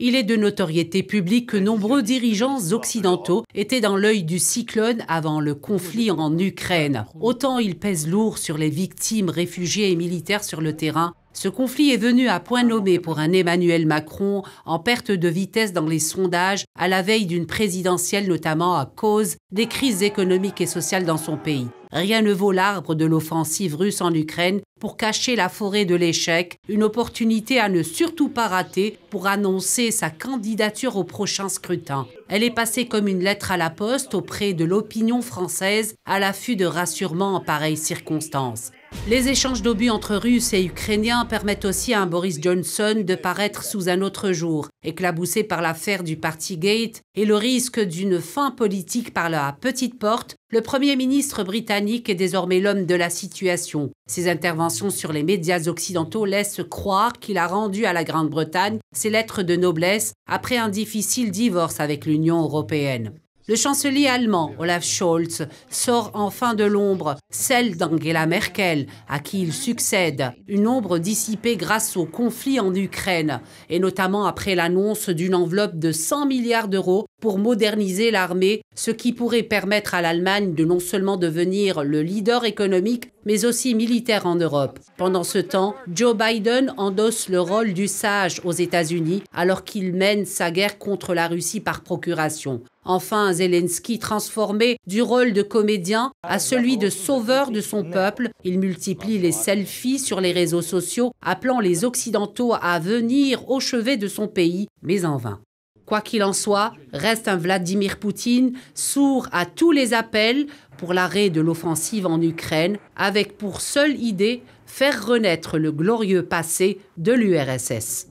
Il est de notoriété publique que nombreux dirigeants occidentaux étaient dans l'œil du cyclone avant le conflit en Ukraine. Autant il pèse lourd sur les victimes, réfugiés et militaires sur le terrain, ce conflit est venu à point nommé pour un Emmanuel Macron en perte de vitesse dans les sondages à la veille d'une présidentielle notamment à cause des crises économiques et sociales dans son pays. Rien ne vaut l'arbre de l'offensive russe en Ukraine pour cacher la forêt de l'échec, une opportunité à ne surtout pas rater pour annoncer sa candidature au prochain scrutin. Elle est passée comme une lettre à la poste auprès de l'opinion française à l'affût de rassurement en pareilles circonstances. Les échanges d'obus entre Russes et Ukrainiens permettent aussi à un Boris Johnson de paraître sous un autre jour, éclaboussé par l'affaire du Partygate et le risque d'une fin politique par la petite porte. Le Premier ministre britannique est désormais l'homme de la situation. Ses interventions sur les médias occidentaux laissent croire qu'il a rendu à la Grande-Bretagne ses lettres de noblesse après un difficile divorce avec l'Union européenne. Le chancelier allemand Olaf Scholz sort enfin de l'ombre, celle d'Angela Merkel, à qui il succède, une ombre dissipée grâce au conflit en Ukraine, et notamment après l'annonce d'une enveloppe de 100 milliards d'euros pour moderniser l'armée, ce qui pourrait permettre à l'Allemagne de non seulement devenir le leader économique, mais aussi militaire en Europe. Pendant ce temps, Joe Biden endosse le rôle du sage aux États-Unis alors qu'il mène sa guerre contre la Russie par procuration. Enfin, Zelensky transformé du rôle de comédien à celui de sauveur de son peuple. Il multiplie les selfies sur les réseaux sociaux, appelant les Occidentaux à venir au chevet de son pays, mais en vain. Quoi qu'il en soit, reste un Vladimir Poutine sourd à tous les appels pour l'arrêt de l'offensive en Ukraine, avec pour seule idée faire renaître le glorieux passé de l'URSS.